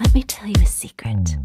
Let me tell you a secret.